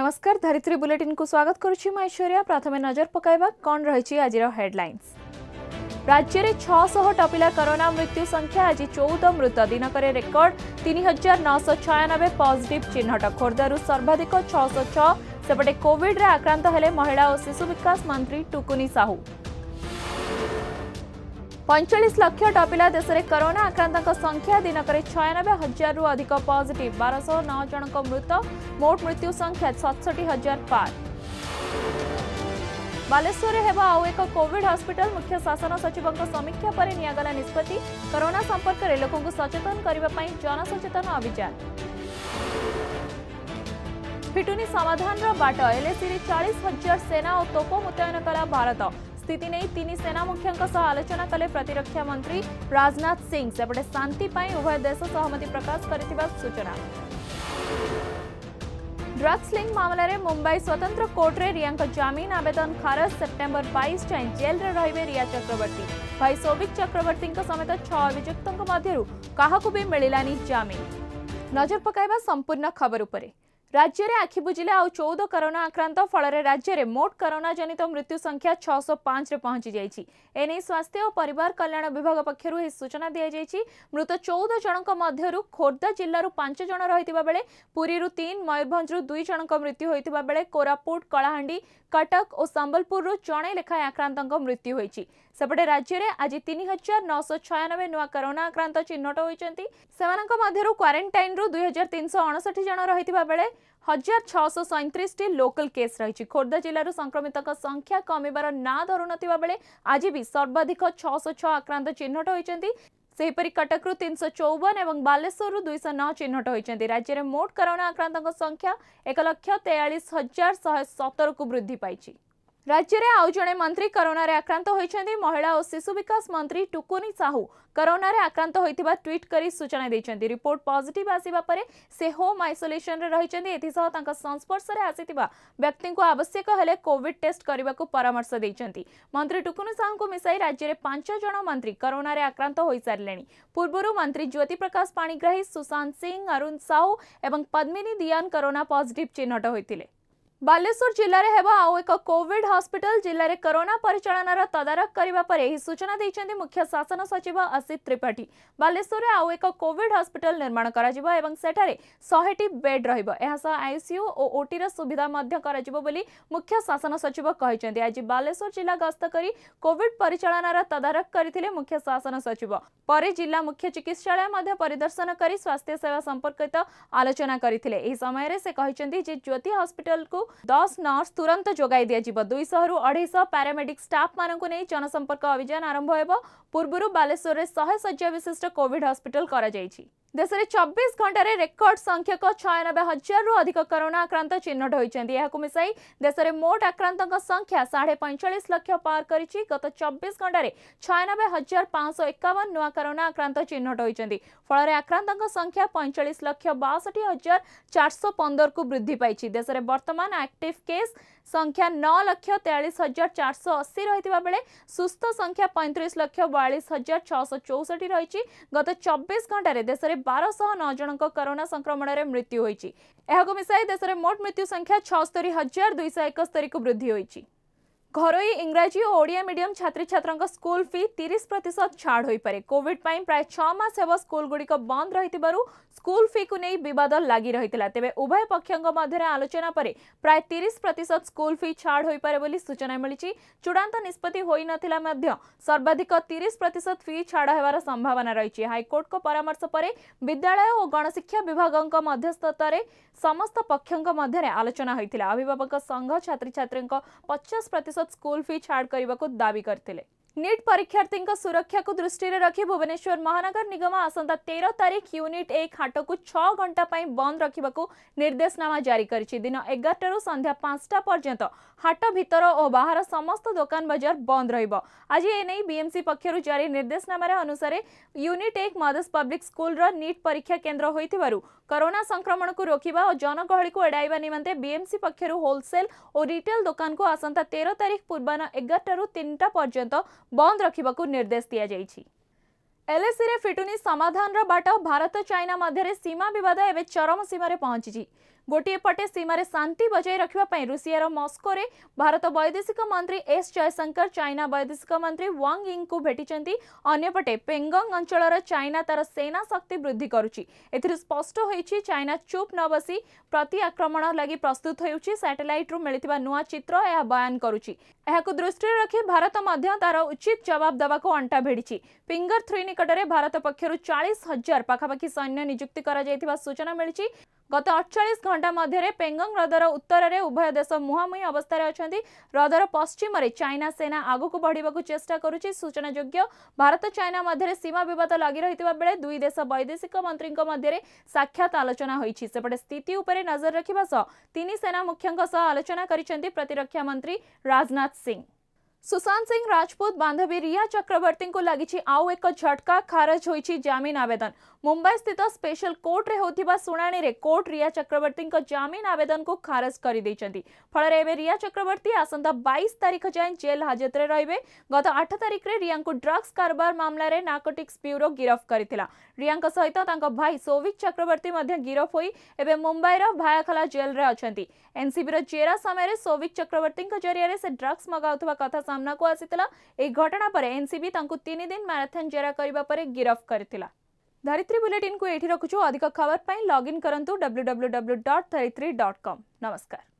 নমস্কার ধরিত্রী বুলেটিন কু স্বাগত করছি মু ঐশ্বর্যা প্রথমে নজর পকাইবা কোন রয়েছে আজির হেডলাইন্স রাজ্যের ছশহ টপিলা করোনা মৃত্যু সংখ্যা আজ চৌদ মৃত দিনকরে রেকর্ড তিন হাজার নশো ছয়ানবে পজিটিভ চিহ্নট খোর্ধার সর্বাধিক ছশো ছ সেপটে কোভিডে আক্রান্ত হলে মহিলা ও শিশু বিকাশ মন্ত্রী টুকুনি সাহু ପଇଁଚାଳିଶ ଲକ୍ଷ ଟପିଲା ଦେଶରେ କରୋନା ଆକ୍ରାନ୍ତଙ୍କ ସଂଖ୍ୟା ଦିନକରେ ଛୟାନବେ ହଜାରରୁ ଅଧିକ ପଜିଟିଭ୍ ବାରଶହ ନଅ ଜଣଙ୍କ ମୃତ ମୋଟ ମୃତ୍ୟୁ ସଂଖ୍ୟା ସତଷଠି ହଜାର ପାର ବାଲେଶ୍ୱରରେ ହେବ ଆଉ ଏକ କୋଭିଡ୍ ହସ୍ପିଟାଲ ମୁଖ୍ୟ ଶାସନ ସଚିବଙ୍କ ସମୀକ୍ଷା ପରେ ନିଆଗଲା ନିଷ୍ପତ୍ତି କରୋନା ସମ୍ପର୍କରେ ଲୋକଙ୍କୁ ସଚେତନ କରିବା ପାଇଁ ଜନସଚେତନ ଅଭିଯାନ ଫିଟୁନି ସମାଧାନର ବାଟ ଏଲ୍ଏସିରେ ଚାଳିଶ ହଜାର ସେନା ଓ ତୋପ ମୁତୟନ କଲା ଭାରତ ସ୍ଥିତି ନେଇ ତିନି ସେନାମୁଖ୍ୟଙ୍କ ସହ ଆଲୋଚନା କଲେ ପ୍ରତିରକ୍ଷା ମନ୍ତ୍ରୀ ରାଜନାଥ ସିଂ ସେପଟେ ଶାନ୍ତି ପାଇଁ ଉଭୟ ଦେଶ ସହମତି ପ୍ରକାଶ କରିଥିବା ड्रग्स लिंक मामलें मुंबई स्वतंत्र कोर्टे रिया जमिन आवेदन खारज सेप्टेम्बर बैश जाए जेल में रे रिया चक्रवर्ती भाई सौभिक चक्रवर्ती समेत छुक्त मध्य क्या भी मिलानी जमिन नजर पकड़ संपूर्ण खबर उपरे રાજ્યરે આખી બુજીલા આઉ ચૌદ કરોના આક્રાંત ફળરે રાજ્યરે મોટ કરોના જનિત મૃત્યુ સંખ્યા છસો પાંચરે પહોંચી જાય એને સ્વાસ્થ્ય ઓ પરિવાર કલ્યાણ વિભાગ પક્ષરૂ એ સૂચના દિજાઈ મૃત ચૌદ જણક મધ્યરૂ ખોર્ધા જિલ્લારૂ પાંચ જણ રહીଥିବା બેલે પુરીરૂ તીન મયૂરભଞ୍જરૂ ଦୁଇ ଜଣଙ୍କ મૃત્યુ ହୋଇଥିବା ବେଳେ କୋରାପୁଟ କଳାହାଣ୍ଡି କଟକ ଓ ସମ୍ବଲପୁରରୁ ଜଣେ ଲେଖାଏଁ ଆକ୍ରାନ୍ତଙ୍କ ମୃତ୍ୟୁ ହୋଇଛି ସେପଟେ ରାଜ୍ୟରେ ଆଜି ତିନି ହଜାର ନଅଶହ ଛୟାନବେ ନୂଆ କରୋନା ଆକ୍ରାନ୍ତ ଚିହ୍ନଟ ହୋଇଛନ୍ତି ସେମାନଙ୍କ ମଧ୍ୟରୁ କ୍ୱାରେଣ୍ଟାଇନ୍ରୁ ଦୁଇ ହଜାର ତିନିଶହ ଅଣଷଠି ଜଣ ରହିଥିବା ବେଳେ ହଜାର ଛଅଶହ ସଇଁତିରିଶଟି ଲୋକାଲ କେସ୍ ରହିଛି ଖୋର୍ଦ୍ଧା ଜିଲ୍ଲାରୁ ସଂକ୍ରମିତଙ୍କ ସଂଖ୍ୟା କମିବାର ନାଁ ଧରୁନଥିବା ବେଳେ ଆଜି ବି ସର୍ବାଧିକ ଛଅଶହ ଛଅ ଆକ୍ରାନ୍ତ ଚିହ୍ନଟ ହୋଇଛନ୍ତି ସେହିପରି କଟକରୁ ତିନିଶହ ଚଉବନ ଏବଂ ବାଲେଶ୍ୱରରୁ ଦୁଇଶହ ନଅ ଚିହ୍ନଟ ହୋଇଛନ୍ତି ରାଜ୍ୟରେ ମୋଟ କରୋନା ଆକ୍ରାନ୍ତଙ୍କ ସଂଖ୍ୟା ଏକ ଲକ୍ଷ ତେୟାଳିଶ ହଜାର ଶହେ ସତରକୁ ବୃଦ୍ଧି ପାଇଛି রাজ্যে আউ জনে মন্ত্রী করোনার আক্রান্ত হয়েছেন মহিলা ও শিশু বিকাশ মন্ত্রী টুকুনি সাহু করোনার আক্রান্ত হয়ে ট্বিট করে সূচনা দিয়েছেন রিপোর্ট পজিটিভ আসবা পরে সে হোম আইসোলেসন রয়েছেন এসহ তাঁর সংস্পর্শে আসি ব্যক্তি আবশ্যক হলে কোভিড টেস্ট করা পরামর্শ দিয়েছেন মন্ত্রী টুকুনি সাহুঙ্ মিশাই রাজ্যের পাঁচ জন মন্ত্রী করোনার আক্রান্ত হয়ে সারে পূর্ব মন্ত্রী জ্যোতি প্রকাশ পাণিগ্রাহী সুশান্ত সিং অরুণ সাহু এবং পদ্মিনী দিয়ান করোনা পজিটিভ চিহ্নট হয়েছিলেন ବାଲେଶ୍ୱର ଜିଲ୍ଲାରେ ହେବ ଆଉ ଏକ କୋଭିଡ୍ ହସ୍ପିଟାଲ ଜିଲ୍ଲାରେ କରୋନା ପରିଚାଳନାର ତଦାରଖ କରିବା ପରେ ଏହି ସୂଚନା ଦେଇଛନ୍ତି ମୁଖ୍ୟ ଶାସନ ସଚିବ ଅସିତ ତ୍ରିପାଠୀ ବାଲେଶ୍ୱରରେ ଆଉ ଏକ କୋଭିଡ୍ ହସ୍ପିଟାଲ ନିର୍ମାଣ କରାଯିବ ଏବଂ ସେଠାରେ ଶହେଟି ବେଡ୍ ରହିବ ଏହାସହ ଆଇସିୟୁ ଓ ଓଟିର ସୁବିଧା ମଧ୍ୟ କରାଯିବ ବୋଲି ମୁଖ୍ୟ ଶାସନ ସଚିବ କହିଛନ୍ତି ଆଜି ବାଲେଶ୍ୱର ଜିଲ୍ଲା ଗସ୍ତ କରି କୋଭିଡ୍ ପରିଚାଳନାର ତଦାରଖ କରିଥିଲେ ମୁଖ୍ୟ ଶାସନ ସଚିବ ପରେ ଜିଲ୍ଲା ମୁଖ୍ୟ ଚିକିତ୍ସାଳୟ ମଧ୍ୟ ପରିଦର୍ଶନ କରି ସ୍ୱାସ୍ଥ୍ୟସେବା ସମ୍ପର୍କିତ ଆଲୋଚନା କରିଥିଲେ ଏହି ସମୟରେ ସେ କହିଛନ୍ତି ଯେ ଜ୍ୟୋତି ହସ୍ପିଟାଲକୁ ଦଶ ନର୍ସ ତୁରନ୍ତ ଯୋଗାଇ ଦିଆଯିବ ଦୁଇଶହରୁ ଅଢେଇଶହ ପ୍ୟାରାମେଡିକ୍ ଷ୍ଟାଫ୍ମାନଙ୍କୁ ନେଇ ଜନସମ୍ପର୍କ ଅଭିଯାନ ଆରମ୍ଭ ହେବ ପୂର୍ବରୁ ବାଲେଶ୍ୱରରେ ଶହେ ଶଯ୍ୟା ବିଶିଷ୍ଟ କୋଭିଡ୍ ହସ୍ପିଟାଲ କରାଯାଇଛି দেশের চব্বিশ ঘণ্টার রেকর্ড সংখ্যক ছয়ানবে হাজারু অধিক করোনা আক্রান্ত চিহ্নট হয়েছেন এখন মিশাই দেশের মোট আক্রান্ত সংখ্যা সাড়ে পঁয়চাশ লক্ষ পার করেছে গত চব্বিশ ঘণ্টার ছয়ানবে হাজার পাঁচশো একাবন নূয় করোনা আক্রান্ত চিহ্নট হয়েছেন ফলের আক্রান্ত সংখ্যা পঁয়চাশ লক্ষ বাষট্টি হাজার চারশো পনেরকু বৃদ্ধি পাইছে দেশের বর্তমান আক্টিভ কেস ସଂଖ୍ୟା ନଅ ଲକ୍ଷ ତେୟାଳିଶ ହଜାର ଚାରିଶହ ଅଶୀ ରହିଥିବା ବେଳେ ସୁସ୍ଥ ସଂଖ୍ୟା ପଇଁତିରିଶ ଲକ୍ଷ ବୟାଳିଶ ହଜାର ଛଅଶହ ଚଉଷଠି ରହିଛି ଗତ ଚବିଶ ଘଣ୍ଟାରେ ଦେଶରେ ବାରଶହ ନଅ ଜଣଙ୍କ କରୋନା ସଂକ୍ରମଣରେ ମୃତ୍ୟୁ ହୋଇଛି ଏହାକୁ ମିଶାଇ ଦେଶରେ ମୋଟ ମୃତ୍ୟୁ ସଂଖ୍ୟା ଛଅସ୍ତରୀ ହଜାର ଦୁଇଶହ ଏକସ୍ତରୀକୁ ବୃଦ୍ଧି ହୋଇଛି ঘরোই ইংরাজি ও ওড়িয়া মিডিয়াম ছাত্রছাত্র স্কুল ফি তিরিশ প্রতিশত ছাড় হয়ে কোভিড পাই প্রায় ছমাস হব স্কুলগুড়ি বন্ধ রয়েছে স্কুল ফি কু নেই বিবাদ লাগি রয়েছে তেবে উভয় পক্ষ মধ্যে আলোচনা পরে প্রায় তিরিশ প্রতিশত স্কুল ফি ছাড় হয়ে পড়ে বলে সূচনা মিছে চূড়ান্ত নিষ্পতি হয়ে নথিলা সর্বাধিক তিরিশ প্রতিশত ফি ছাড় হওয়ার সম্ভাবনা রয়েছে হাইকোর্ট পরামর্শ পরে বিদ্যালয় ও গণশিক্ষা বিভাগ মধ্যস্থতার সমস্ত পক্ষ মধ্যে আলোচনা হয়েছিল অভিভাবক সংঘ ছাত্রছাত্রী পচাশ প্রতিশত ସ୍କୁଲ ଫି ଛାଡ଼ କରିବାକୁ ଦାବି କରିଥିଲେ નીટ પરીક્ષાર્થીଙ୍କ સુરક્ષાକୁ ଦୃଷ୍ଟିରେ ରଖି ଭୁବନେଶ୍ୱର ମହାନଗର ନିଗମ ଆସନ୍ତା ତେର ତାରିଖ ୟୁନିଟ୍ ଏ ଖାଟକୁ ଛଅ ଘଣ୍ଟା ପାଇଁ ବନ୍ଦ ରଖିବାକୁ ନିର୍ଦ୍ଦେଶନାମା ଜାରି କରିଛି ଦିନ ଏଗାରଟାରୁ ସନ୍ଧ୍ୟା ପାଞ୍ଚଟା ପର୍ଯ୍ୟନ୍ତ ହାଟ ଭିତର ଓ ବାହାର ସମସ୍ତ ଦୋକାନ ବଜାର ବନ୍ଦ ରହିବ ଆଜି ଏନେଇ ବିଏମ୍ସି ପକ୍ଷରୁ ଜାରି ନିର୍ଦ୍ଦେଶନାମାରେ ଅନୁସାରେ ୟୁନିଟ୍ ଏକ ମଦର୍ସ ପବ୍ଲିକ୍ ସ୍କୁଲର ନିଟ୍ ପରୀକ୍ଷା କେନ୍ଦ୍ର ହୋଇଥିବାରୁ କରୋନା ସଂକ୍ରମଣକୁ ରୋକିବା ଓ ଜନଗହଳିକୁ ଏଡ଼ାଇବା ନିମନ୍ତେ ବିଏମ୍ସି ପକ୍ଷରୁ ହୋଲସେଲ୍ ଓ ରିଟେଲ୍ ଦୋକାନକୁ ଆସନ୍ତା ତେର ତାରିଖ ପୂର୍ବାହ୍ନ ଏଗାରଟାରୁ ତିନିଟା ପର୍ଯ୍ୟନ୍ତ ବନ୍ଦ ରଖିବାକୁ ନିର୍ଦ୍ଦେଶ ଦିଆଯାଇଛି ଏଲ୍ଏସିରେ ଫିଟୁନି ସମାଧାନର ବାଟ ଭାରତ ଚାଇନା ମଧ୍ୟରେ ସୀମା ବିବାଦ ଏବେ ଚରମ ସୀମାରେ ପହଞ୍ଚିଛି ଗୋଟିଏ ପଟେ ସୀମାରେ ଶାନ୍ତି ବଜାୟ ରଖିବା ପାଇଁ ରୁଷିଆର ମସ୍କୋରେ ଭାରତ ବୈଦେଶିକ ମନ୍ତ୍ରୀ ଏସ୍ ଜୟଶଙ୍କର ଚାଇନା ବୈଦେଶିକ ମନ୍ତ୍ରୀ ୱାଙ୍ଗ୍ ଇଙ୍କୁ ଭେଟିଛନ୍ତି ଅନ୍ୟପଟେ ପେଙ୍ଗଙ୍ଗ ଅଞ୍ଚଳର ଚାଇନା ତାର ସେନା ଶକ୍ତି ବୃଦ୍ଧି କରୁଛି ଏଥିରୁ ସ୍ପଷ୍ଟ ହୋଇଛି ଚାଇନା ଚୁପ୍ ନ ବସି ପ୍ରତି ଆକ୍ରମଣ ଲାଗି ପ୍ରସ୍ତୁତ ହେଉଛି ସାଟେଲାଇଟ୍ରୁ ମିଳିଥିବା ନୂଆ ଚିତ୍ର ଏହା ବୟାନ କରୁଛି ଏହାକୁ ଦୃଷ୍ଟିରେ ରଖି ଭାରତ ମଧ୍ୟ ତାର ଉଚିତ ଜବାବ ଦେବାକୁ ଅଣ୍ଟା ଭିଡ଼ିଛି ଫିଙ୍ଗର ଥ୍ରୀ ନିକଟରେ ଭାରତ ପକ୍ଷରୁ ଚାଳିଶ ହଜାର ପାଖାପାଖି ସୈନ୍ୟ ନିଯୁକ୍ତି କରାଯାଇଥିବା ସୂଚନା ମିଳିଛି गत अठचालिस घन्टा मध्य पेङ्गङ ह्रदर उत्तरले उभय देश मुहामुही अवस्थ्य अलि ह्रदर पश्चिमले चाइना सेना आगुक बढेको चेष्टा गरु सूचना भारत चाइना सीमा विवाद लागिरहेको बेला दुई देश वैदेशिक मन्त्रीको मारे साक्षात्ति सपटे स्थिति नजर रेखासँग तिन सेना मुख्य आलोचना गरि प्रतिरक्षा मन्त्री राजनाथ सिंह સુશાંત સિંહ રાજપૂત બાંધવી રિયા ચક્રવર્તીଙ୍କୁ ଲାଗିଛି ଆଉ ଏକ ଝଟକା ଖାରଜ ହୋଇଛି ଜାମିନ ଆବେଦନ ମୁମ୍ବାଇ ସ୍ଥିତ ସ୍ପେଶାଲ କୋର୍ଟରେ ହେଉଥିବା ଶୁଣାଣିରେ କୋର୍ଟ ରିୟା ଚକ୍ରବର୍ତ୍ତୀଙ୍କ ଜାମିନ ଆବେଦନକୁ ଖାରଜ କରିଦେଇଛନ୍ତି ଫଳରେ ଏବେ ରିୟା ଚକ୍ରବର୍ତ୍ତୀ ଆସନ୍ତା ବାଇଶ ତାରିଖ ଯାଏଁ ଜେଲ୍ ହାଜତରେ ରହିବେ ଗତ ଆଠ ତାରିଖରେ ରିୟାଙ୍କୁ ଡ୍ରଗ୍ସ କାରବାର ମାମଲାରେ ନାର୍କୋଟିକ୍ସ ବ୍ୟୁରୋ ଗିରଫ କରିଥିଲା ରିୟାଙ୍କ ସହିତ ତାଙ୍କ ଭାଇ ସୌଭିକ ଚକ୍ରବର୍ତ୍ତୀ ମଧ୍ୟ ଗିରଫ ହୋଇ ଏବେ ମୁମ୍ବାଇର ଭାୟାଖଲା ଜେଲ୍ରେ ଅଛନ୍ତି ଏନ୍ସିବିର ଜେରା ସମୟରେ ସୌଭିକ ଚକ୍ରବର୍ତ୍ତୀଙ୍କ ଜରିଆରେ ସେ ଡ୍ରଗ୍ସ ମଗାଉଥିବା କଥା ସାମ୍ନାକୁ ଆସିଥିଲା ଏହି ଘଟଣା ପରେ ଏନ୍ସିବି ତାଙ୍କୁ ତିନି ଦିନ ମାରାଥନ୍ ଜେରା କରିବା ପରେ ଗିରଫ କରିଥିଲା ଧରିତ୍ରୀ ବୁଲେଟିନ୍କୁ ଏଇଠି ରଖୁଛୁ ଅଧିକ ଖବର ପାଇଁ ଲଗ୍ଇନ୍ କରନ୍ତୁ W W W dot Dharitri dot com ନମସ୍କାର